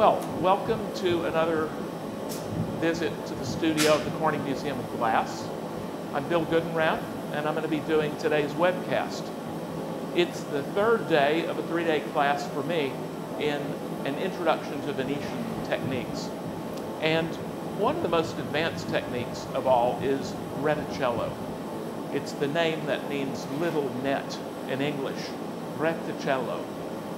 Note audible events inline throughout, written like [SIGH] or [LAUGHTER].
Well, welcome to another visit to the studio of the Corning Museum of Glass. I'm Bill Gudenrath, and I'm going to be doing today's webcast. It's the third day of a three-day class for me in an introduction to Venetian techniques. And one of the most advanced techniques of all is reticello. It's the name that means little net in English, reticello.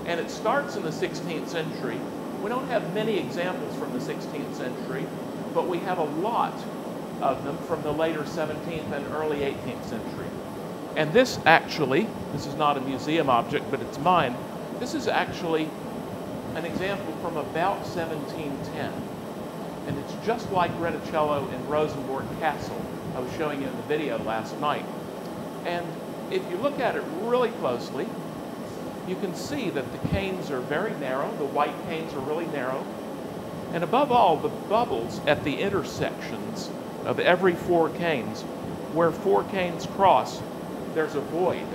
And it starts in the 16th century. We don't have many examples from the 16th century, but we have a lot of them from the later 17th and early 18th century. And this actually, this is not a museum object, but it's mine. This is actually an example from about 1710. And it's just like Reticello in Rosenborg Castle I was showing you in the video last night. And if you look at it really closely, you can see that the canes are very narrow, the white canes are really narrow, and above all, the bubbles at the intersections of every four canes, where four canes cross, there's a void.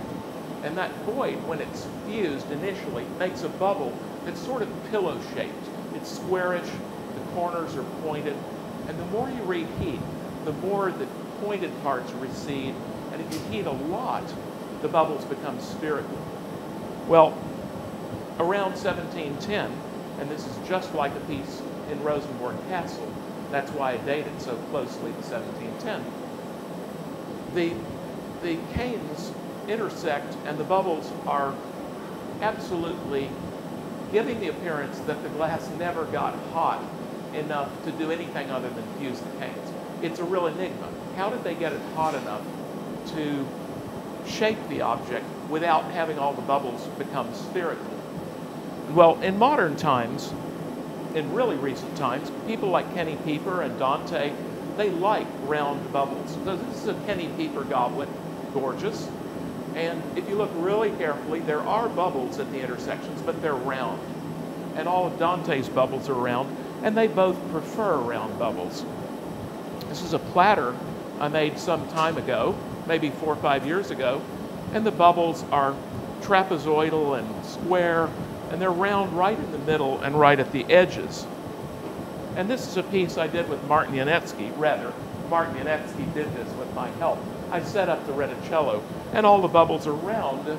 And that void, when it's fused initially, makes a bubble that's sort of pillow-shaped. It's squarish, the corners are pointed, and the more you reheat, the more the pointed parts recede, and if you heat a lot, the bubbles become spherical. Well, around 1710, and this is just like a piece in Rosenborg Castle, that's why it dated so closely to 1710. The, the canes intersect and the bubbles are absolutely giving the appearance that the glass never got hot enough to do anything other than fuse the canes. It's a real enigma. How did they get it hot enough to shape the object without having all the bubbles become spherical? Well, in modern times, in really recent times, people like Kenny Pieper and Dante, they like round bubbles. So this is a Kenny Pieper goblet, gorgeous. And if you look really carefully, there are bubbles at the intersections, but they're round. And all of Dante's bubbles are round, and they both prefer round bubbles. This is a platter I made some time ago, maybe four or five years ago, and the bubbles are trapezoidal and square, and they're round right in the middle and right at the edges. And this is a piece I did with Martin Janecký, rather, Martin Janecký did this with my help. I set up the reticello, and all the bubbles are round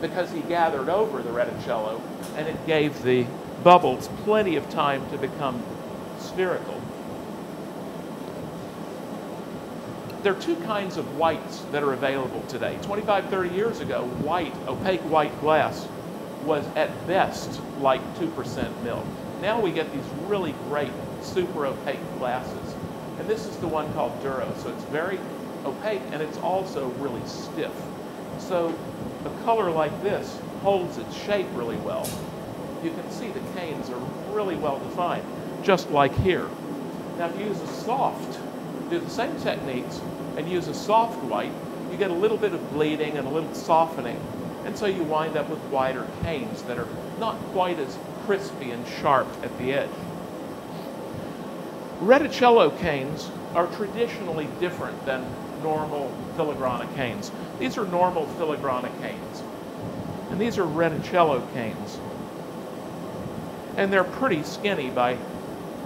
because he gathered over the reticello, and it gave the bubbles plenty of time to become spherical. There are two kinds of whites that are available today. 25, 30 years ago, white, opaque white glass was at best like 2% milk. Now we get these really great super opaque glasses. And this is the one called Duro. So it's very opaque and it's also really stiff. So a color like this holds its shape really well. You can see the canes are really well defined, just like here. Now if you use a soft, do the same techniques and use a soft white, you get a little bit of bleeding and a little softening. And so you wind up with wider canes that are not quite as crispy and sharp at the edge. Reticello canes are traditionally different than normal filigrana canes. These are normal filigrana canes. And these are reticello canes. And they're pretty skinny by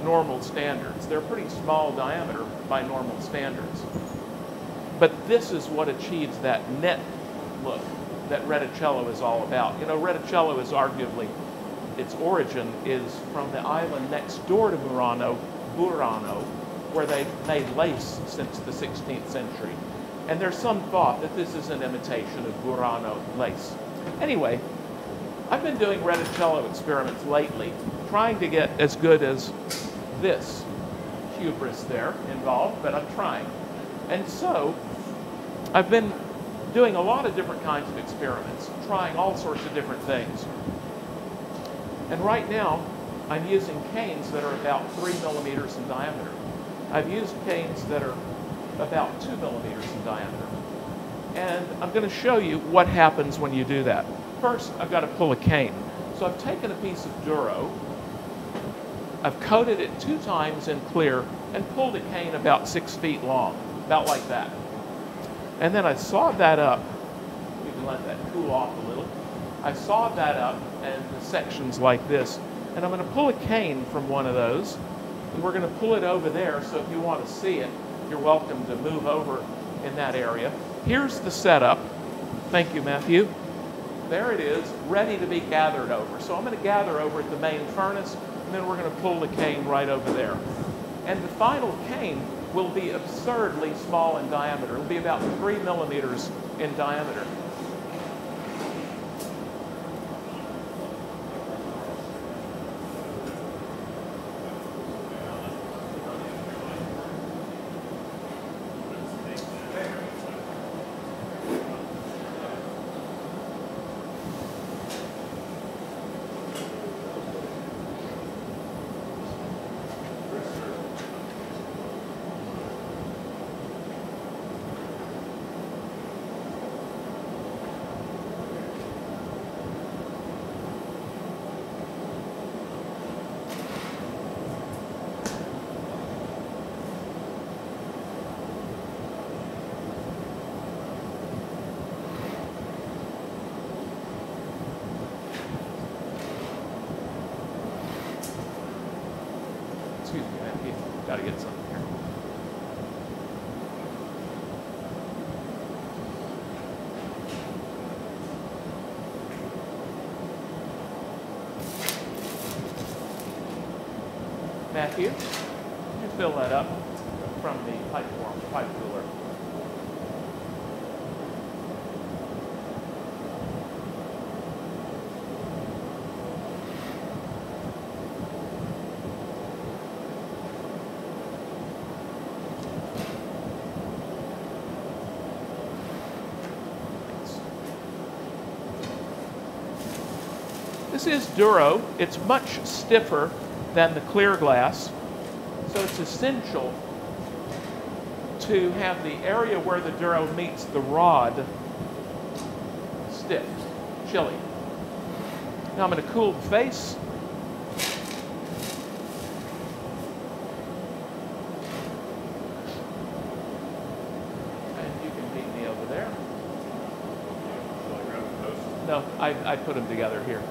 normal standards. They're pretty small diameter by normal standards. But this is what achieves that net look that Reticello is all about. You know, Reticello is arguably, its origin is from the island next door to Murano, Burano, where they made lace since the 16th century. And there's some thought that this is an imitation of Burano lace. Anyway, I've been doing Reticello experiments lately, trying to get as good as this hubris there involved, but I'm trying. And so, I've been doing a lot of different kinds of experiments, trying all sorts of different things. And right now, I'm using canes that are about three millimeters in diameter. I've used canes that are about two millimeters in diameter. And I'm going to show you what happens when you do that. First, I've got to pull a cane. So I've taken a piece of Duro, I've coated it two times in clear, and pulled a cane about six feet long, about like that. And then I sawed that up. You can let that cool off a little. I sawed that up and the sections like this. And I'm going to pull a cane from one of those. And we're going to pull it over there. So if you want to see it, you're welcome to move over in that area. Here's the setup. Thank you, Matthew. There it is, ready to be gathered over. So I'm going to gather over at the main furnace, then we're going to pull the cane right over there. And the final cane will be absurdly small in diameter. It'll be about three millimeters in diameter. Excuse me, Matthew. Got to get something here. Matthew, can you fill that up from the pipe form, pipe cooler? This is Duro. It's much stiffer than the clear glass. So it's essential to have the area where the Duro meets the rod stiff, chilly. Now I'm going to cool the face. And you can meet me over there. No, I, I put them together here.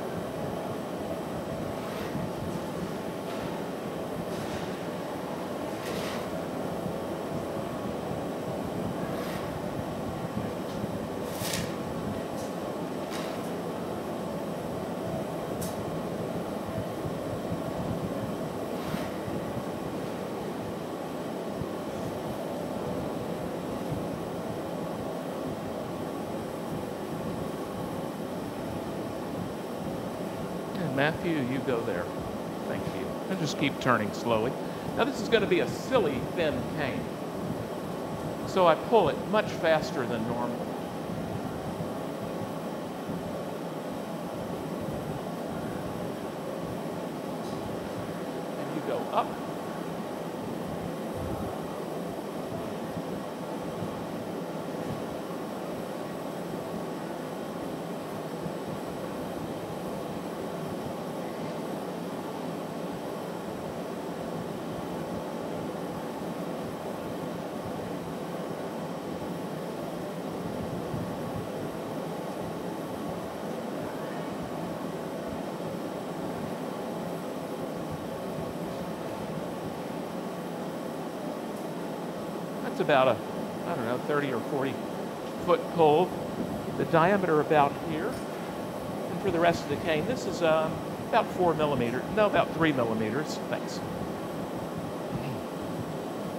And Matthew, you go there. Thank you. And just keep turning slowly. Now this is going to be a silly thin cane. So I pull it much faster than normal. And you go up. That's about a, I don't know, 30 or 40 foot pole, The diameter about here. And for the rest of the cane, this is um, about four millimeters. No, about three millimeters. Thanks.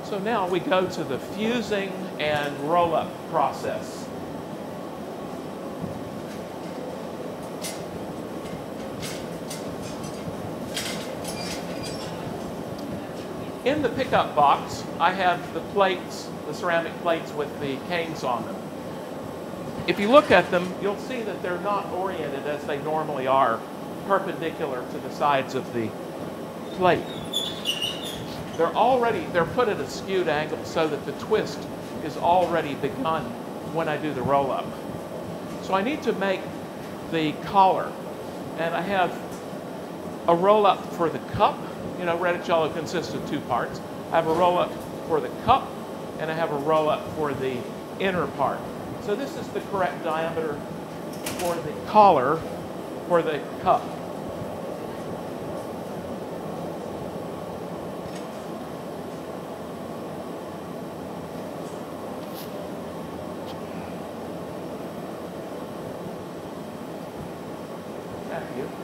So now we go to the fusing and roll-up process. In the pickup box, I have the plates, the ceramic plates with the canes on them. If you look at them, you'll see that they're not oriented as they normally are, perpendicular to the sides of the plate. They're already, they're put at a skewed angle so that the twist is already begun when I do the roll-up. So I need to make the collar, and I have a roll-up for the cup. You know, reticello consists of two parts. I have a roll-up for the cup, and I have a row up for the inner part. So this is the correct diameter for the collar for the cup. Thank you.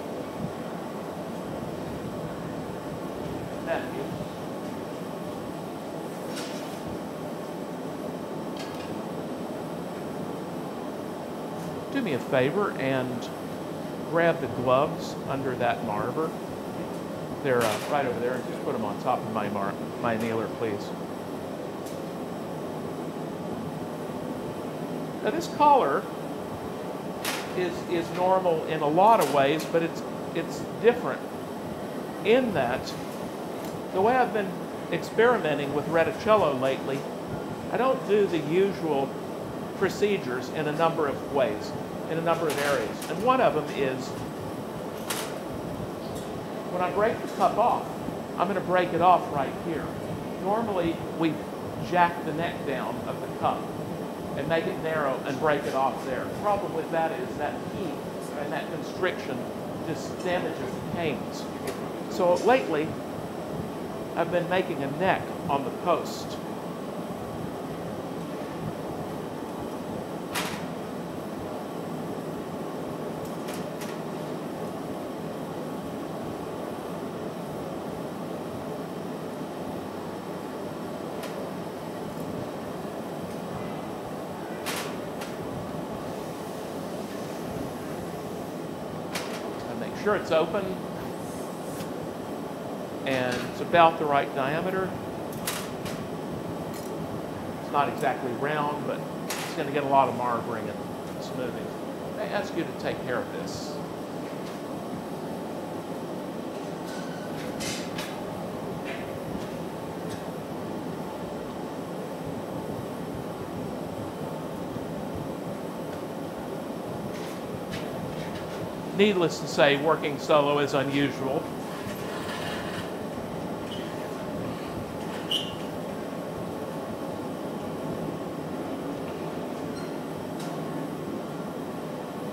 Do me a favor and grab the gloves under that marver. They're uh, right over there. Just put them on top of my mar my annealer, please. Now this collar is, is normal in a lot of ways, but it's, it's different in that the way I've been experimenting with reticello lately, I don't do the usual procedures in a number of ways, in a number of areas. And one of them is when I break the cup off, I'm going to break it off right here. Normally, we jack the neck down of the cup and make it narrow and break it off there. The problem with that is that heat and that constriction just damages the canes. So lately, I've been making a neck on the post. It's open and it's about the right diameter. It's not exactly round, but it's going to get a lot of marbling and smoothing. Ask you to take care of this. Needless to say, working solo is unusual.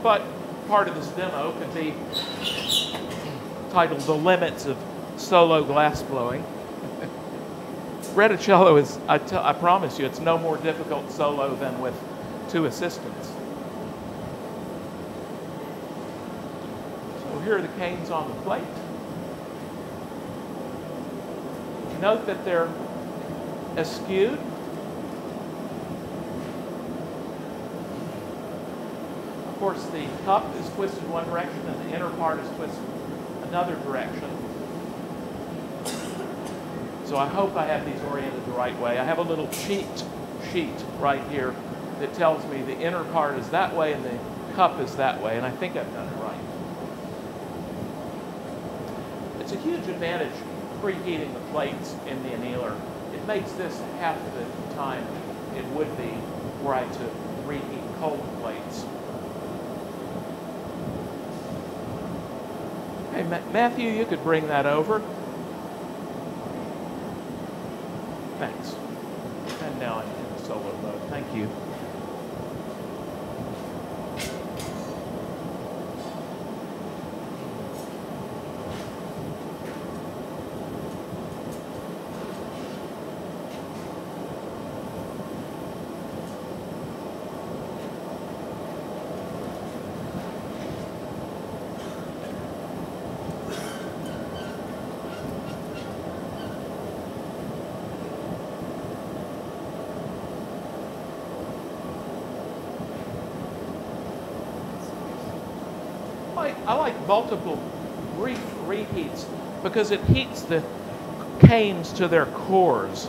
But part of this demo could be titled The Limits of Solo Glass Blowing. Reticello is, I, I promise you, it's no more difficult solo than with two assistants. Here are the canes on the plate. Note that they're askewed. Of course, the cup is twisted one direction and the inner part is twisted another direction. So I hope I have these oriented the right way. I have a little cheat sheet right here that tells me the inner part is that way and the cup is that way, and I think I've done it right. It's a huge advantage preheating the plates in the annealer. It makes this half the time it would be were I to reheat cold plates. Hey, Matthew, you could bring that over. Thanks. And now I'm in solo mode. Thank you. I like multiple brief reheats because it heats the canes to their cores.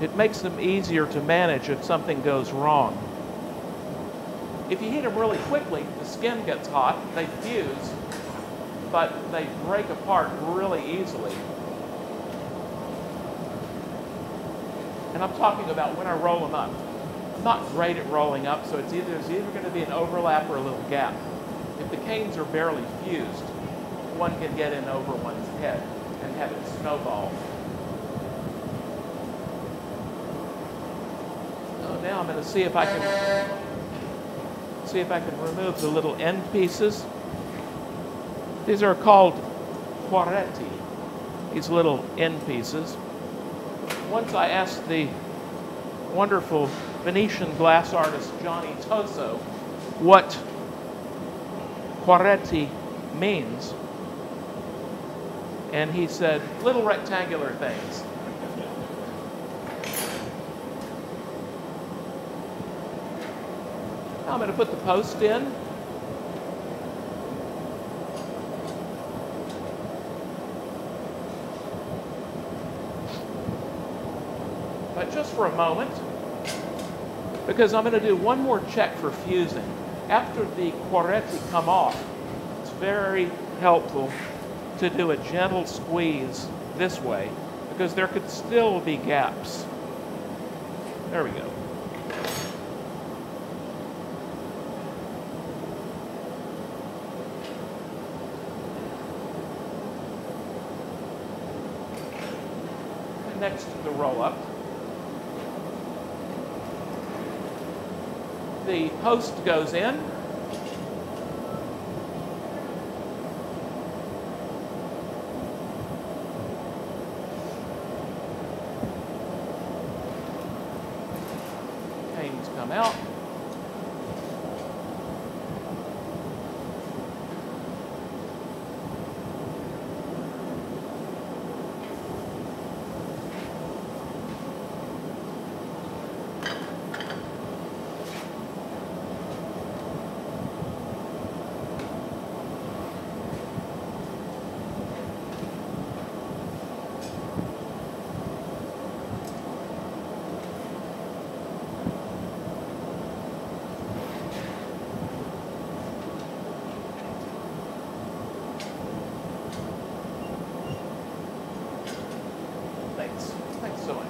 It makes them easier to manage if something goes wrong. If you heat them really quickly, the skin gets hot, they fuse, but they break apart really easily. And I'm talking about when I roll them up. I'm not great at rolling up, so it's either, there's either going to be an overlap or a little gap. If the canes are barely fused, one can get in over one's head and have it snowball. So now I'm going to see if I can see if I can remove the little end pieces. These are called quarretti, these little end pieces. Once I asked the wonderful Venetian glass artist Gianni Toso what quarretti means. And he said, little rectangular things. Now I'm going to put the post in. But just for a moment, because I'm going to do one more check for fusing. After the quarretti come off, it's very helpful to do a gentle squeeze this way because there could still be gaps. There we go. Next to the roll up, the post goes in. Canes come out. Thanks. Thanks so much.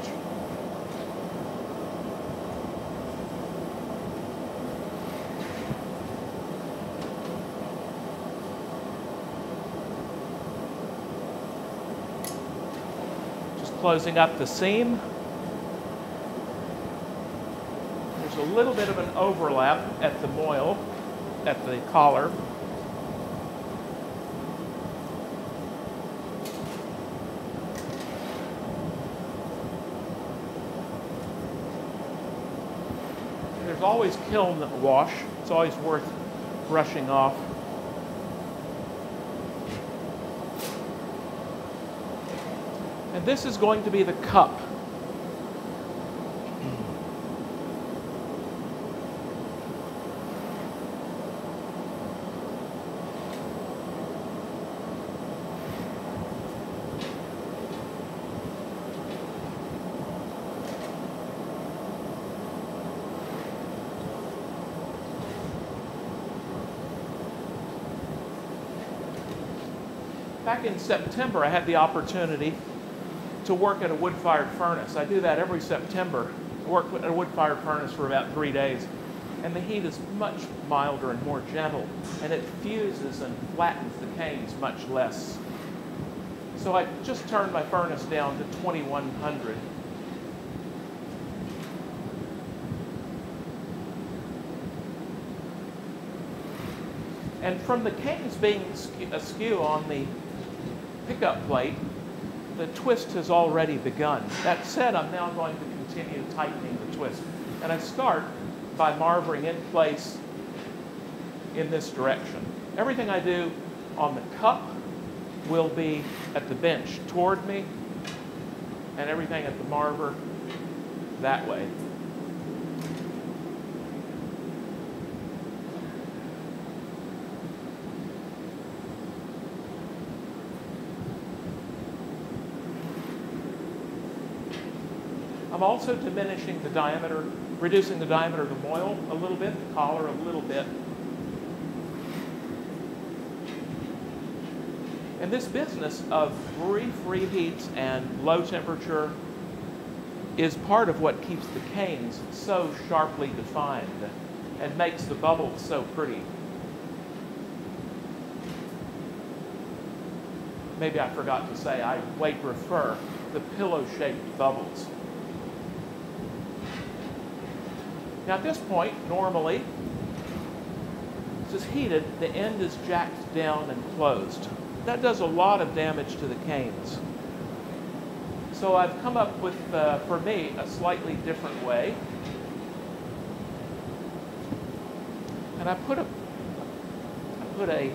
Just closing up the seam. There's a little bit of an overlap at the moil, at the collar. There's always kiln wash. It's always worth brushing off. This is going to be the cup. Back in September, I had the opportunity to work at a wood-fired furnace. I do that every September. I work at a wood-fired furnace for about three days. And the heat is much milder and more gentle, and it fuses and flattens the canes much less. So I just turned my furnace down to 2100. And from the canes being askew on the pickup plate, the twist has already begun. That said, I'm now going to continue tightening the twist. And I start by marvering in place in this direction. Everything I do on the cup will be at the bench toward me, and everything at the marver that way. I'm also diminishing the diameter, reducing the diameter of the moil a little bit, the collar a little bit. And this business of brief reheats and low temperature is part of what keeps the canes so sharply defined and makes the bubbles so pretty. Maybe I forgot to say, I way prefer the pillow-shaped bubbles. Now at this point, normally, this is heated, the end is jacked down and closed. That does a lot of damage to the canes. So I've come up with, uh, for me, a slightly different way. And I put a, I put a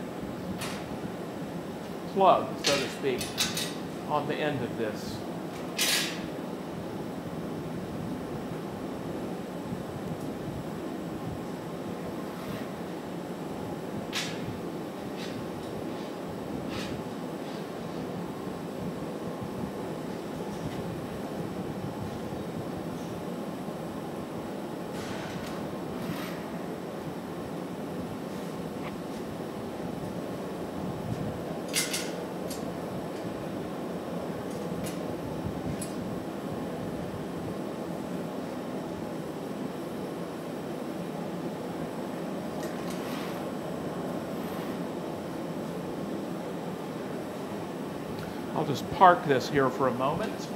plug, so to speak, on the end of this. I'll just park this here for a moment.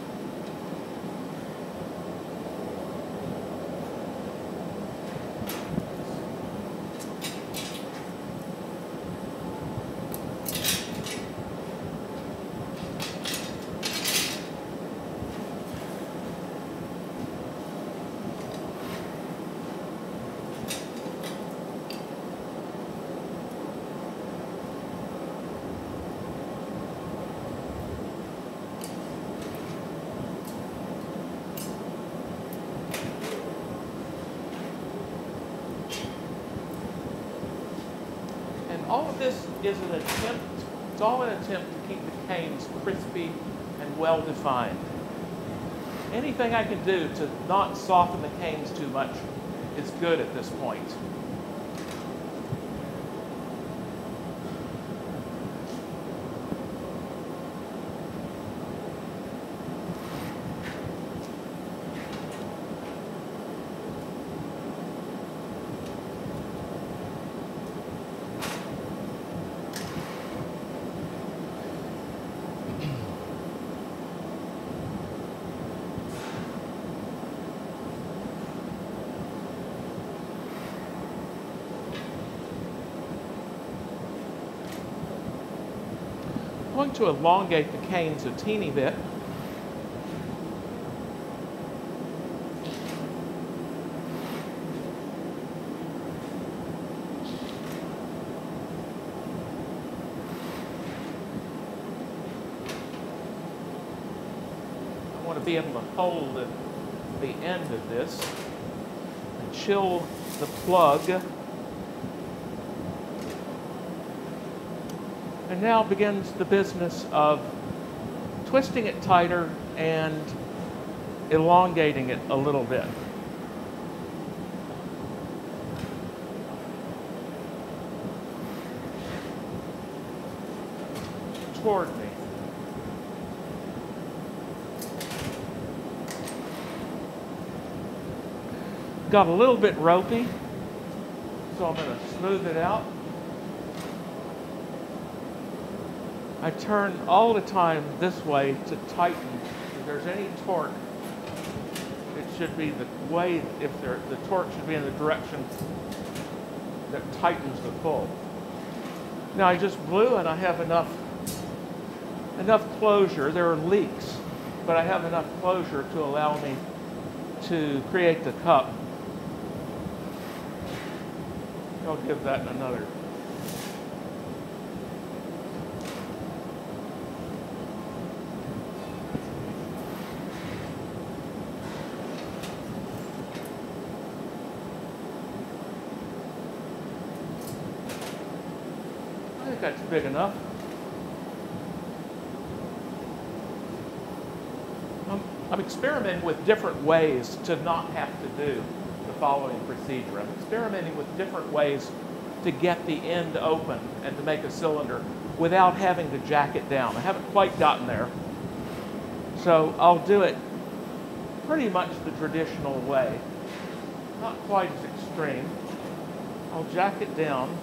And all of this is an attempt, it's all an attempt to keep the canes crispy defined. Anything I can do to not soften the canes too much is good at this point. Going to elongate the canes a teeny bit. I want to be able to hold the, the end of this and chill the plug And now begins the business of twisting it tighter and elongating it a little bit. Toward me. Got a little bit ropey, so I'm going to smooth it out. I turn all the time this way to tighten. If there's any torque, it should be the way, if there, the torque should be in the direction that tightens the pull. Now I just blew and I have enough, enough closure. There are leaks, but I have enough closure to allow me to create the cup. I'll give that another I think that's big enough. I'm, I'm experimenting with different ways to not have to do the following procedure. I'm experimenting with different ways to get the end open and to make a cylinder without having to jack it down. I haven't quite gotten there. So I'll do it pretty much the traditional way. Not quite as extreme. I'll jack it down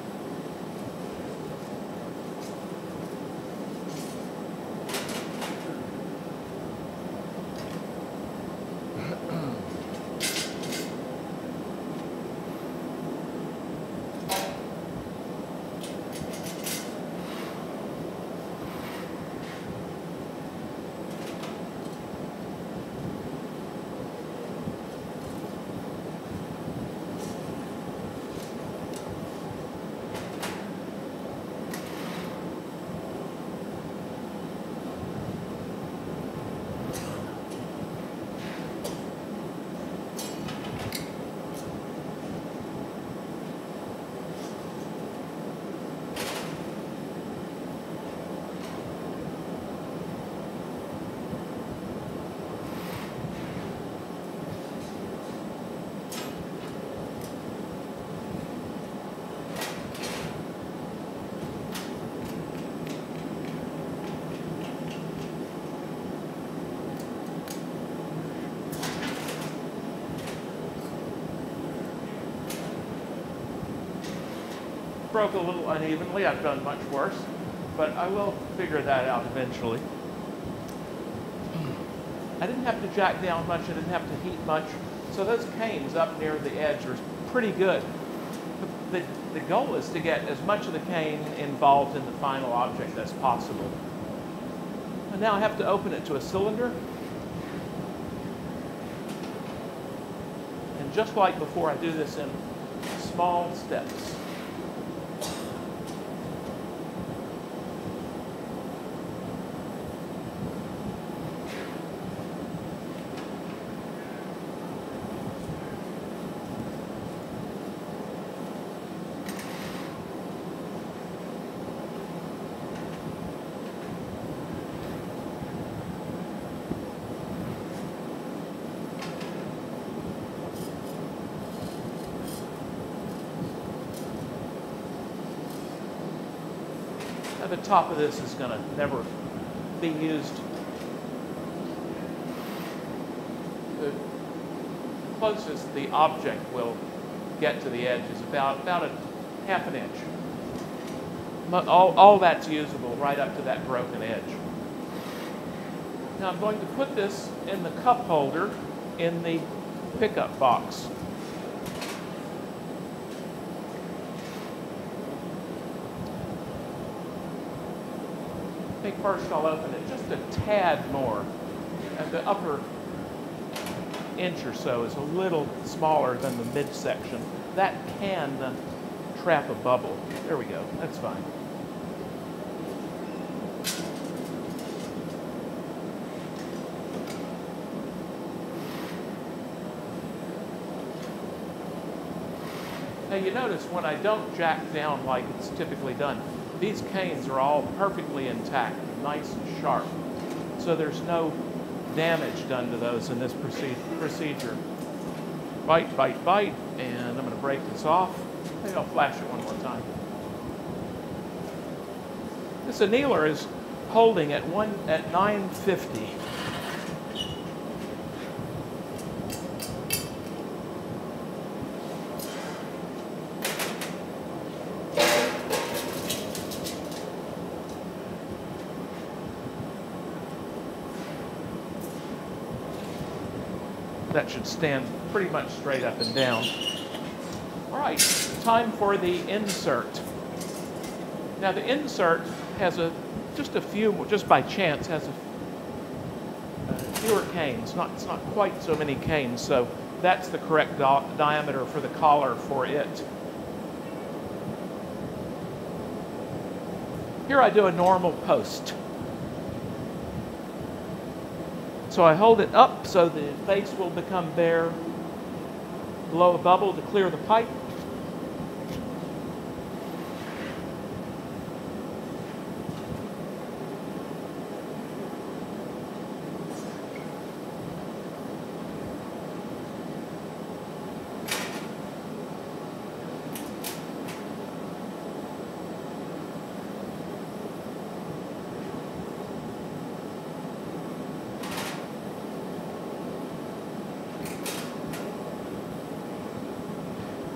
broke a little unevenly. I've done much worse, but I will figure that out eventually. I didn't have to jack down much. I didn't have to heat much. So those canes up near the edge are pretty good. The, the, goal is to get as much of the cane involved in the final object as possible. And now I have to open it to a cylinder. And just like before, I do this in small steps. the top of this is going to never be used. The closest the object will get to the edge is about, about a half an inch. All, all that's usable right up to that broken edge. Now I'm going to put this in the cup holder in the pickup box. First I'll open it just a tad more. And the upper inch or so is a little smaller than the midsection. That can trap a bubble. There we go, that's fine. Now you notice when I don't jack down like it's typically done, these canes are all perfectly intact, nice and sharp. So there's no damage done to those in this procedure. Bite, bite, bite, and I'm going to break this off. Maybe I'll flash it one more time. This annealer is holding at one at 950. That should stand pretty much straight up and down. All right, time for the insert. Now the insert has a, just a few, just by chance, has a, uh, fewer canes, not, it's not quite so many canes, so that's the correct diameter for the collar for it. Here I do a normal post. So I hold it up so the face will become bare, blow a bubble to clear the pipe,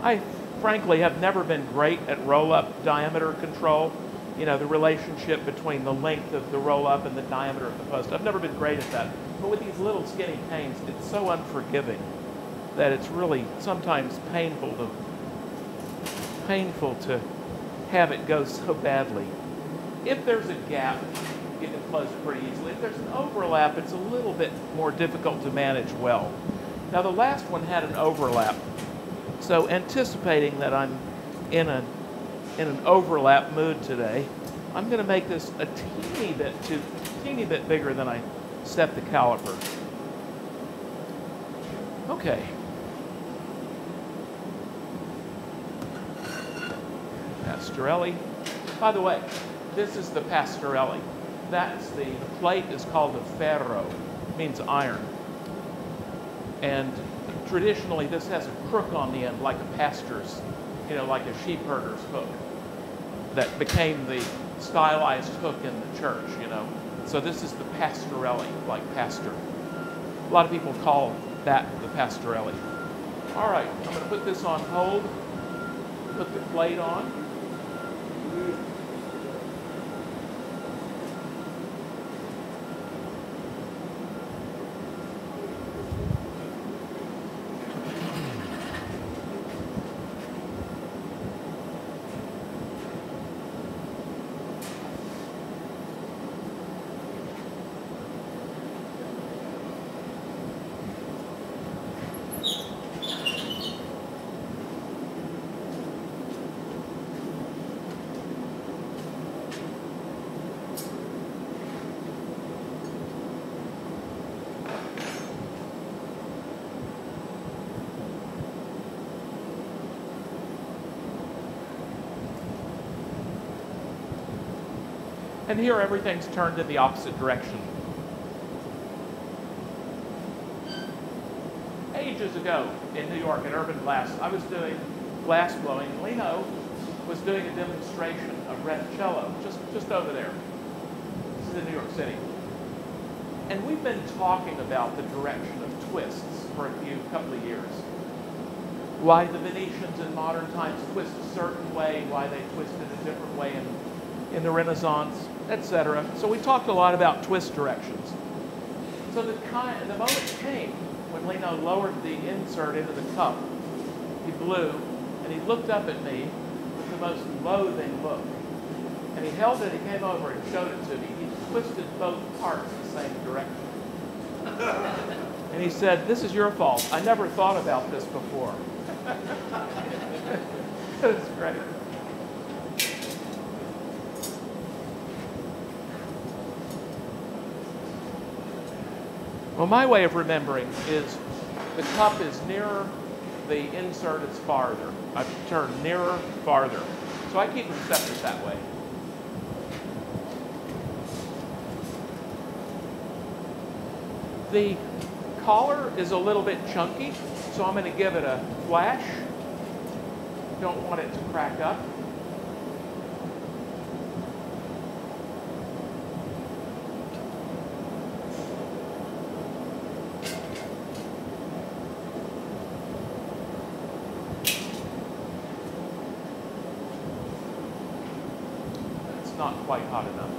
I frankly have never been great at roll-up diameter control. You know, the relationship between the length of the roll-up and the diameter of the post. I've never been great at that. But with these little skinny canes, it's so unforgiving that it's really sometimes painful to painful to have it go so badly. If there's a gap, you can close it pretty easily. If there's an overlap, it's a little bit more difficult to manage well. Now the last one had an overlap. So anticipating that I'm in, a, in an overlap mood today, I'm going to make this a teeny bit too, teeny bit bigger than I set the caliper. Okay. Pastorelli. By the way, this is the Pastorelli. That's the, the plate is called a ferro, means iron. And traditionally this has a crook on the end like a pastor's, you know, like a sheep herder's hook that became the stylized hook in the church, you know. So this is the pastorelli, like pastor. A lot of people call that the pastorelli. All right, I'm going to put this on hold, put the plate on. And here everything's turned in the opposite direction. Ages ago in New York at Urban Glass, I was doing glass blowing. Lino was doing a demonstration of Reticello just, just over there. This is in New York City. And we've been talking about the direction of twists for a few couple of years. Why the Venetians in modern times twist a certain way, why they twisted a different way in, in the Renaissance, etc. So we talked a lot about twist directions. So the, kind, the moment came when Lino lowered the insert into the cup. He blew, and he looked up at me with the most loathing look. And he held it, he came over and showed it to me. He twisted both parts the same direction. [LAUGHS] and he said, this is your fault. I never thought about this before. [LAUGHS] it was great. Well, my way of remembering is the cup is nearer, the insert is farther. I turn nearer, farther. So I keep them separate that way. The collar is a little bit chunky, so I'm going to give it a flash. Don't want it to crack up. not quite hot enough.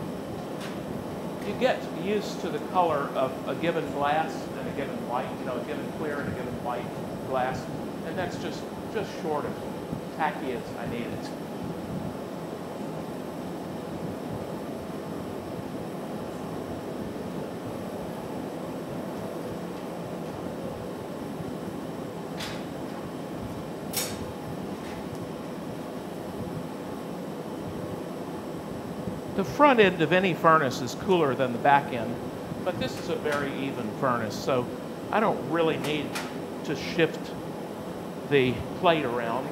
You get used to the color of a given glass and a given white, you know, a given clear and a given white glass, and that's just, just short of tacky as I need it. The front end of any furnace is cooler than the back end, but this is a very even furnace, so I don't really need to shift the plate around.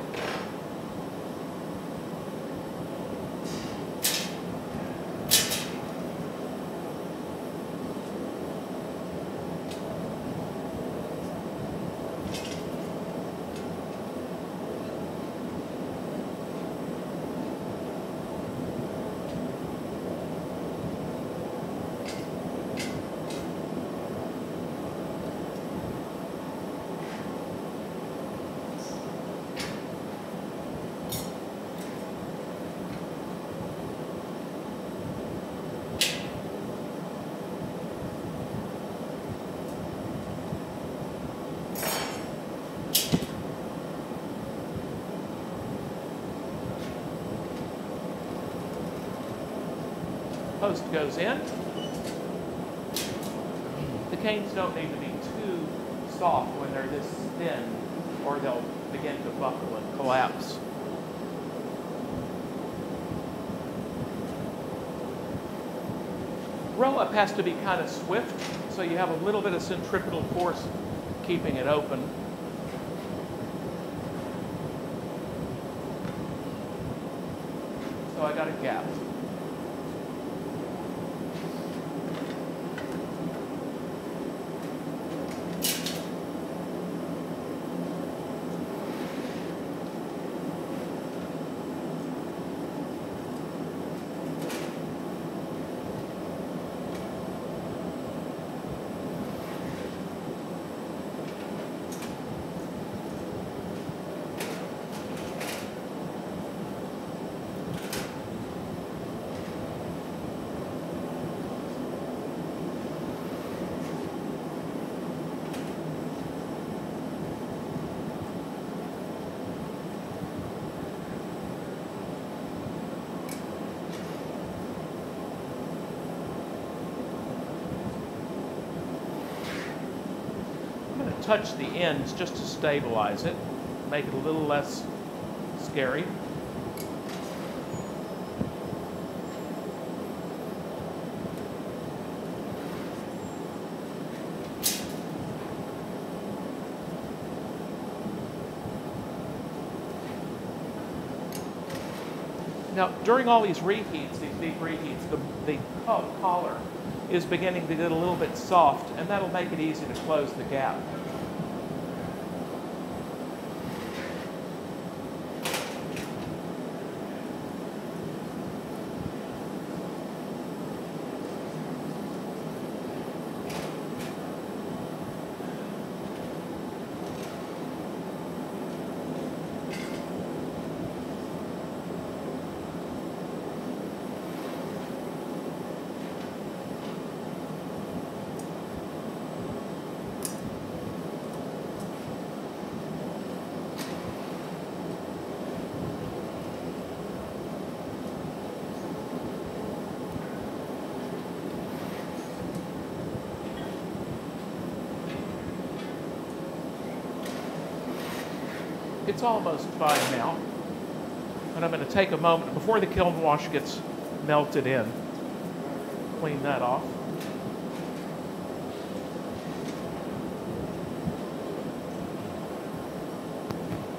Post goes in. The canes don't need to be too soft when they're this thin or they'll begin to buckle and collapse. Roll up has to be kind of swift, so you have a little bit of centripetal force keeping it open. So I got a gap. Touch the ends just to stabilize it, make it a little less scary. Now, during all these reheats, these deep reheats, the, the collar is beginning to get a little bit soft, and that'll make it easy to close the gap. Almost fine now. And I'm going to take a moment before the kiln wash gets melted in. Clean that off.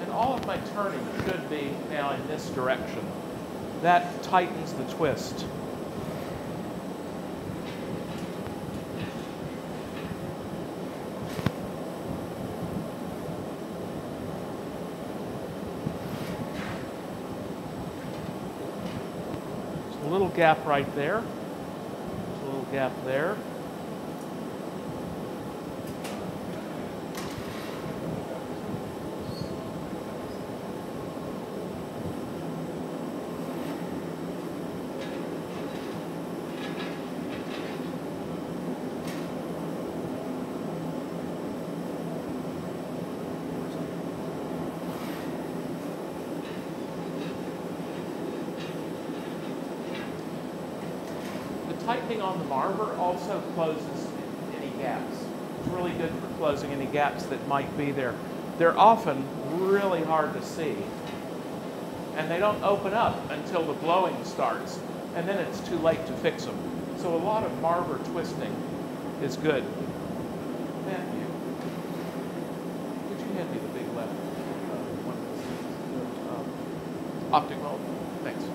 And all of my turning should be now in this direction. That tightens the twist. a little gap right there. There's a little gap there. Tightening on the marver also closes any gaps. It's really good for closing any gaps that might be there. They're often really hard to see. And they don't open up until the blowing starts. And then it's too late to fix them. So a lot of marver twisting is good. Matthew, could you hand me the big left uh, um, optic bulb? Thanks.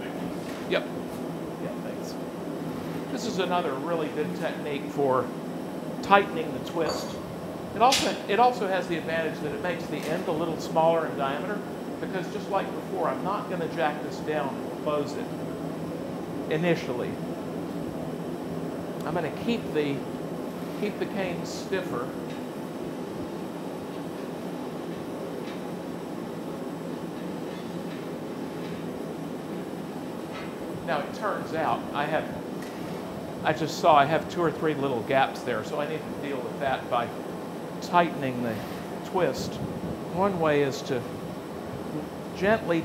Yep. This is another really good technique for tightening the twist. It also, it also has the advantage that it makes the end a little smaller in diameter because just like before, I'm not going to jack this down and close it initially. I'm going to keep the, keep the cane stiffer Now it turns out I have I just saw I have two or three little gaps there, so I need to deal with that by tightening the twist. One way is to gently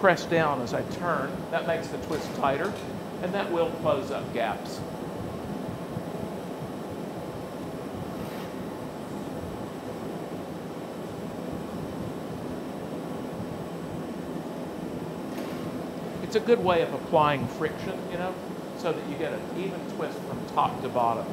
press down as I turn. That makes the twist tighter, and that will close up gaps. It's a good way of applying friction, you know so that you get an even twist from top to bottom.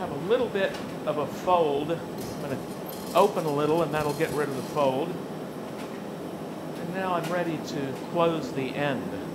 Have a little bit of a fold. I'm going to open a little and that'll get rid of the fold. And now I'm ready to close the end.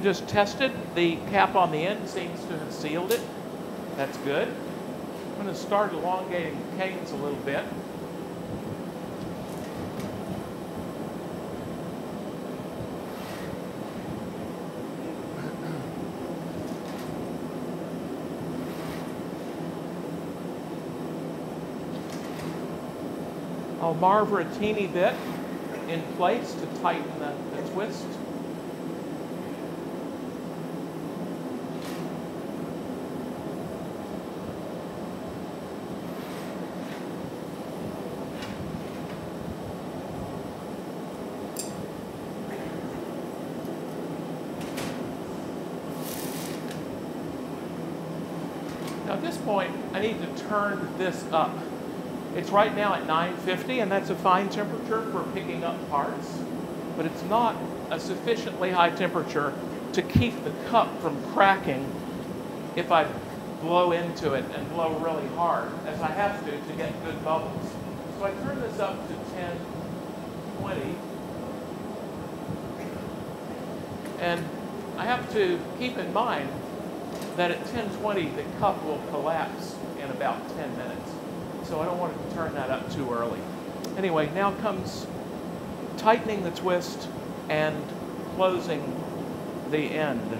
I just tested. The cap on the end seems to have sealed it. That's good. I'm going to start elongating the canes a little bit. I'll marver a teeny bit in place to tighten the, the twist. Now at this point, I need to turn this up. It's right now at 950, and that's a fine temperature for picking up parts, but it's not a sufficiently high temperature to keep the cup from cracking if I blow into it and blow really hard, as I have to to get good bubbles. So I turn this up to 10, 20, and I have to keep in mind that at 1020 the cup will collapse in about 10 minutes so I don't want to turn that up too early. Anyway, now comes tightening the twist and closing the end.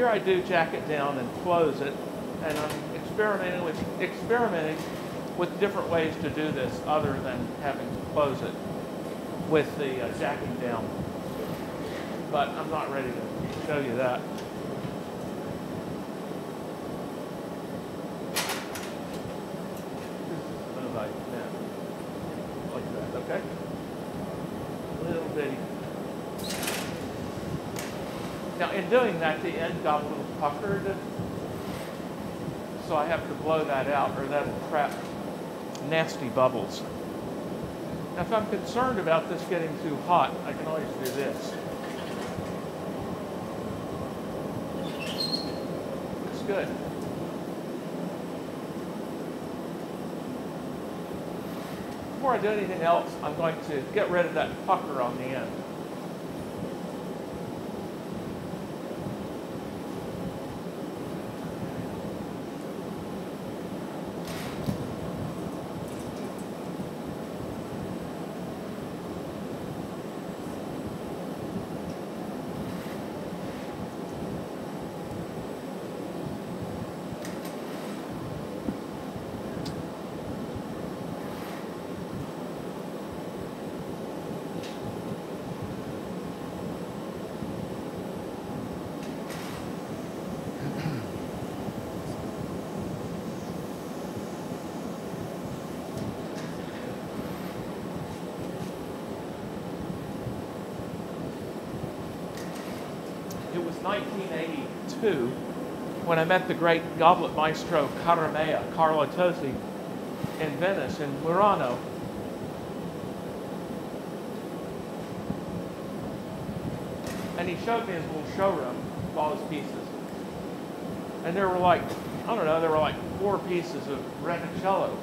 Here I do jack it down and close it, and I'm experimenting with experimenting with different ways to do this other than having to close it with the uh, jacking down. But I'm not ready to show you that. Like that, okay? Little bitty. Now, in doing that, the end got a little puckered. So I have to blow that out or that'll trap nasty bubbles. Now, if I'm concerned about this getting too hot, I can always do this. It's good. Before I do anything else, I'm going to get rid of that pucker on the end. It was 1982 when I met the great goblet maestro Caramea, Carlo Tosi, in Venice, in Murano. And he showed me his little showroom of all his pieces. And there were like, I don't know, there were like four pieces of Reticello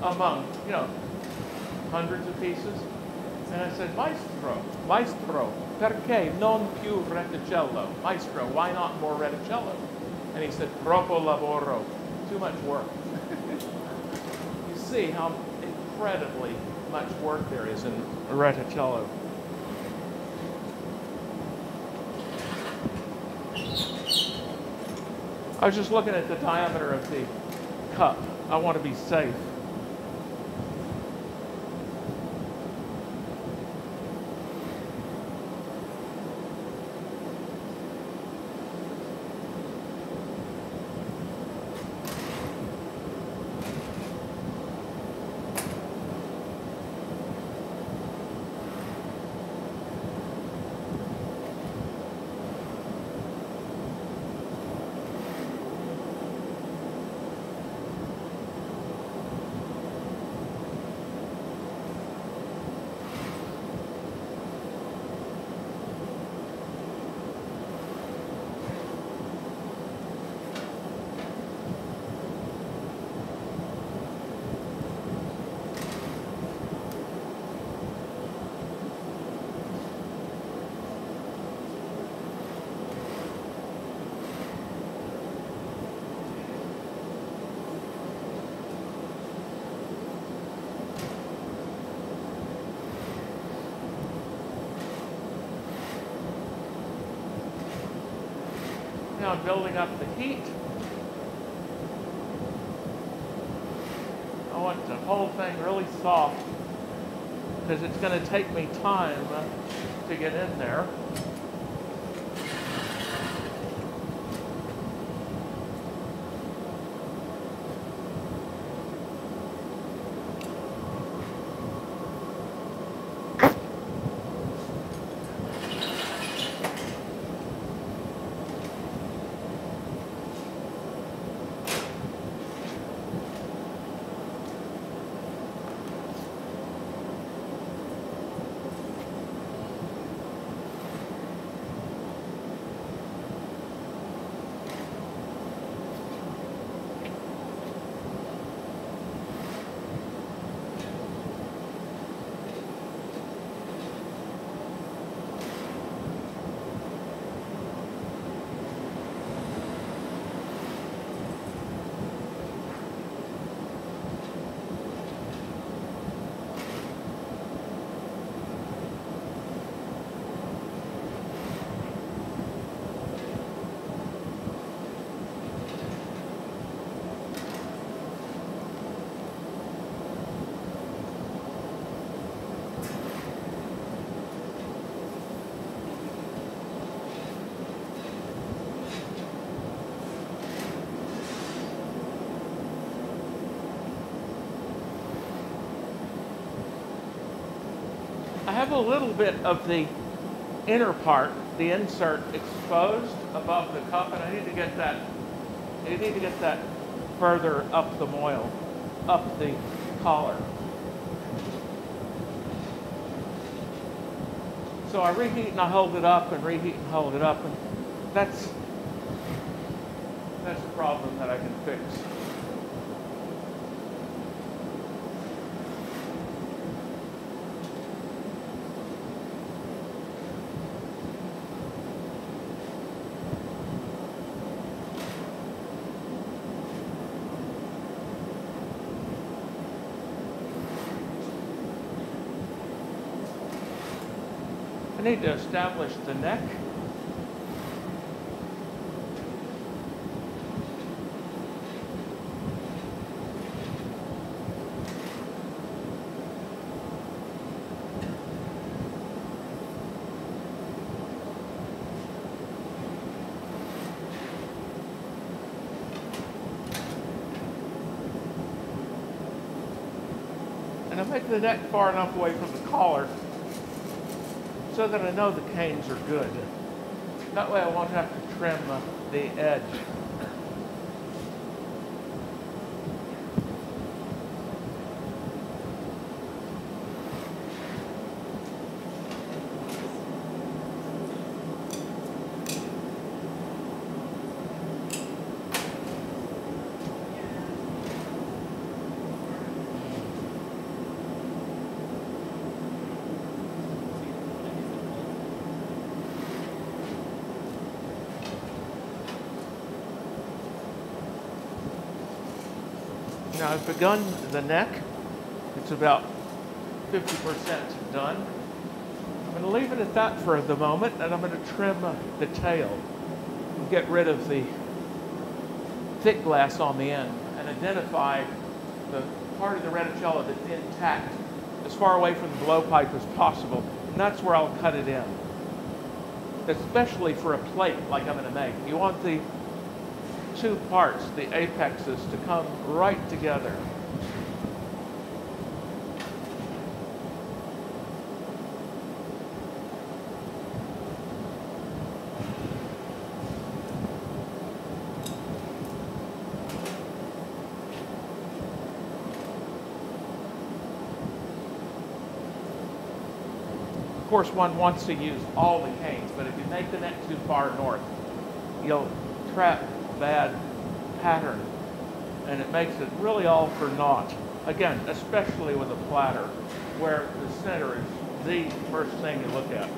among, you know, hundreds of pieces. And I said, Maestro, Maestro, perché non più reticello? Maestro, why not more reticello? And he said, troppo lavoro, too much work. [LAUGHS] you see how incredibly much work there is in reticello. I was just looking at the diameter of the cup. I want to be safe. Building up the heat. I want the whole thing really soft because it's going to take me time to get in there. Have a little bit of the inner part, the insert, exposed above the cup, and I need to get that. I need to get that further up the moil, up the collar. So I reheat and I hold it up and reheat and hold it up, and that's that's a problem that I can fix. Need to establish the neck. And I make the neck far enough away from the collar so that I know the canes are good. That way I won't have to trim the edge. I've begun the neck. It's about 50% done. I'm going to leave it at that for the moment and I'm going to trim the tail and get rid of the thick glass on the end and identify the part of the reticello that's intact as far away from the blowpipe as possible. And that's where I'll cut it in. Especially for a plate like I'm going to make. You want the two parts, the apexes, to come right together. Of course, one wants to use all the canes, but if you make the neck too far north, you'll trap bad pattern and it makes it really all for naught. Again, especially with a platter where the center is the first thing you look at.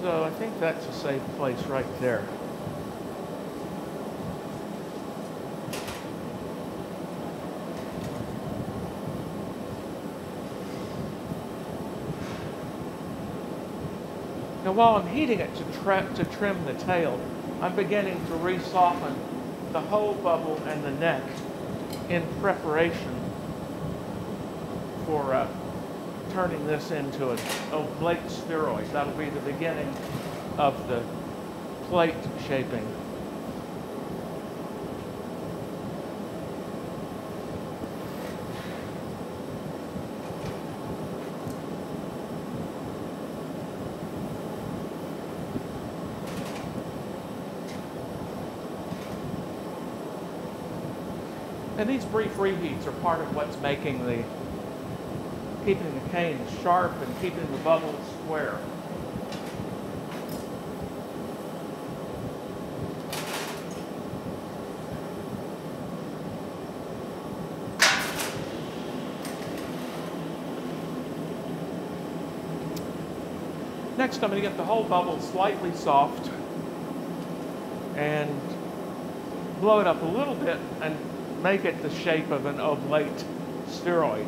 So I think that's a safe place right there. While I'm heating it to, to trim the tail, I'm beginning to re-soften the whole bubble and the neck in preparation for uh, turning this into an oblate spheroid. That'll be the beginning of the plate shaping. These brief reheats are part of what's making the, keeping the cane sharp and keeping the bubbles square. Next, I'm going to get the whole bubble slightly soft and blow it up a little bit and make it the shape of an oblate spheroid.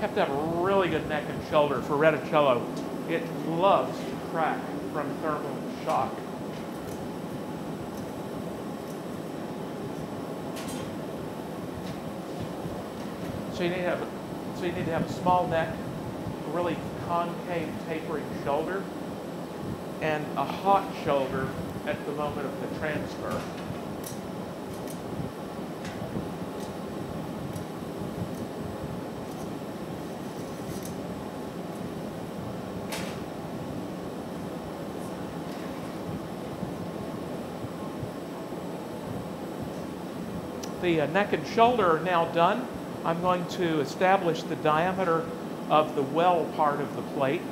have to have a really good neck and shoulder for reticello. It loves to crack from thermal shock. So you need to have a, so you need to have a small neck, a really concave tapering shoulder, and a hot shoulder at the moment of the transfer. The uh, neck and shoulder are now done, I'm going to establish the diameter of the well part of the plate.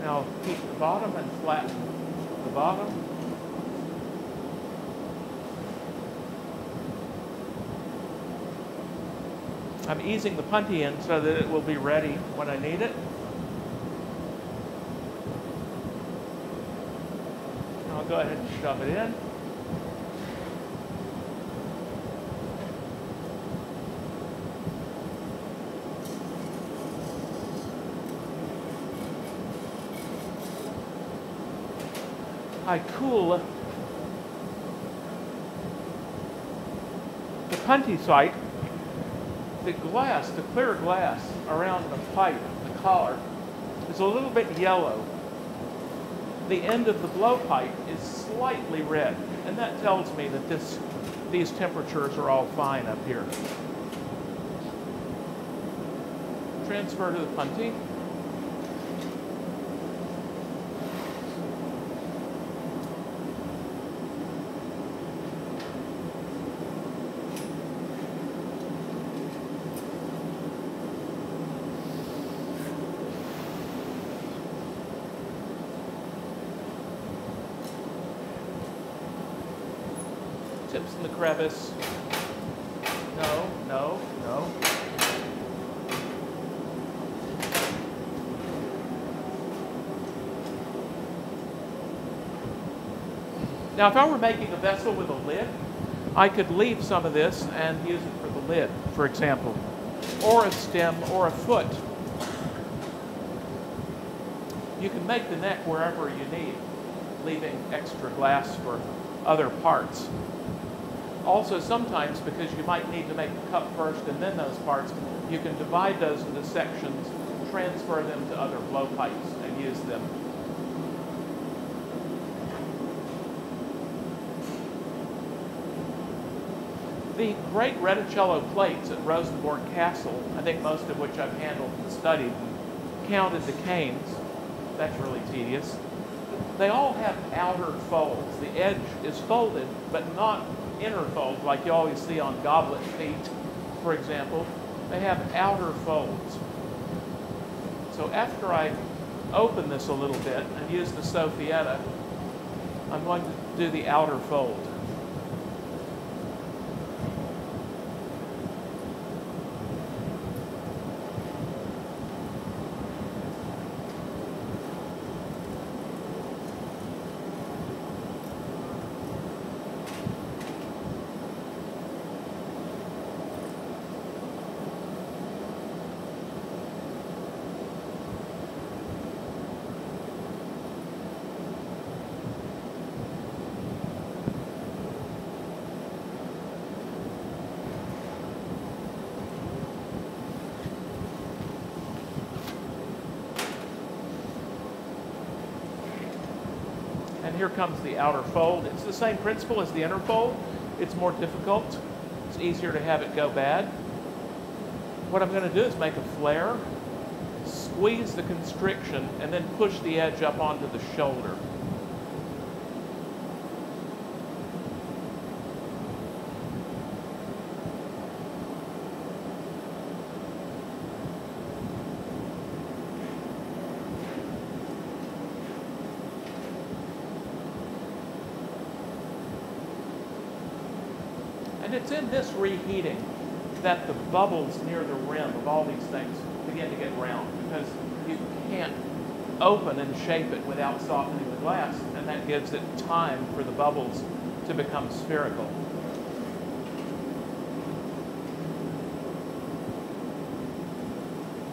Now keep the bottom and flatten the bottom. I'm easing the punty in so that it will be ready when I need it. I'll go ahead and shove it in. I cool the punty site the glass, the clear glass around the pipe, the collar, is a little bit yellow. The end of the blowpipe is slightly red, and that tells me that this, these temperatures are all fine up here. Transfer to the punty. tips in the crevice. No, no, no. Now, if I were making a vessel with a lid, I could leave some of this and use it for the lid, for example, or a stem or a foot. You can make the neck wherever you need, leaving extra glass for other parts. Also, sometimes because you might need to make the cup first and then those parts, you can divide those into sections, transfer them to other blowpipes, and use them. The great Reticello plates at Rosenborg Castle, I think most of which I've handled and studied, counted the canes. That's really tedious. They all have outer folds. The edge is folded, but not inner fold like you always see on goblet feet, for example. They have outer folds. So after I open this a little bit and use the Soffietta, I'm going to do the outer fold. And here comes the outer fold. It's the same principle as the inner fold. It's more difficult. It's easier to have it go bad. What I'm going to do is make a flare, squeeze the constriction, and then push the edge up onto the shoulder. And it's in this reheating that the bubbles near the rim of all these things begin to get round because you can't open and shape it without softening the glass, and that gives it time for the bubbles to become spherical.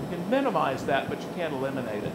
You can minimize that, but you can't eliminate it.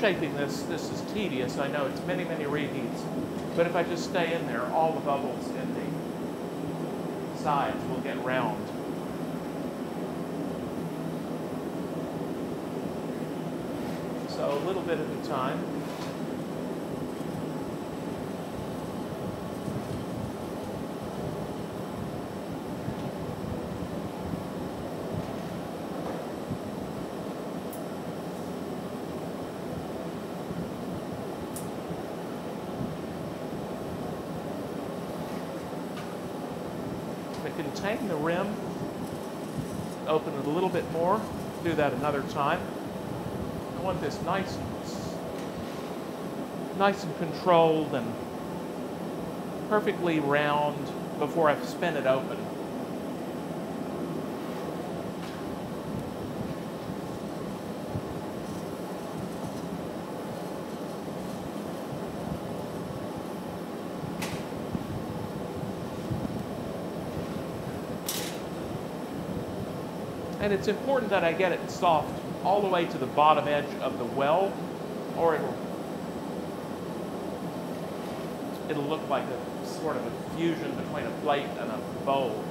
Shaping this. This is tedious. I know it's many, many reheats. But if I just stay in there, all the bubbles in the sides will get round. So a little bit at a time. Contain the rim, open it a little bit more, do that another time. I want this nice nice and controlled and perfectly round before I spin it open. And it's important that I get it soft all the way to the bottom edge of the well, or it'll, it'll look like a sort of a fusion between a plate and a bowl.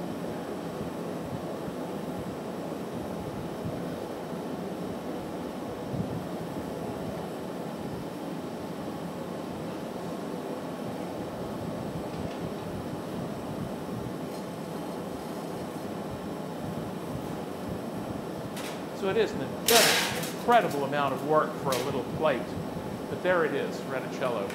So it is an incredible amount of work for a little plate. But there it is, Reticello.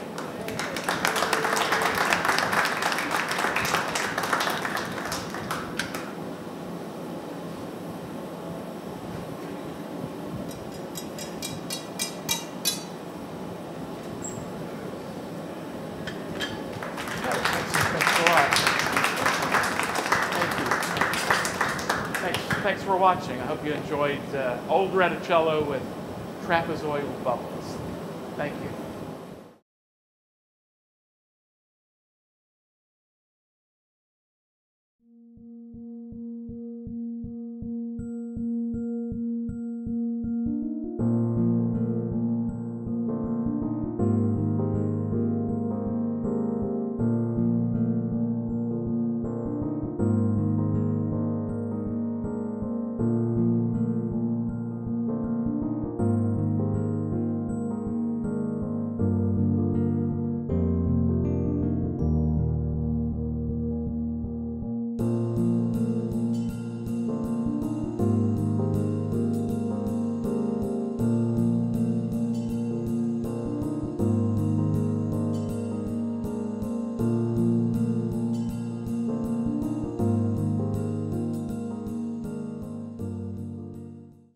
Thanks a lot. Thank you. Thanks, thanks for watching. I hope you enjoyed uh, Old Reticello with trapezoidal you.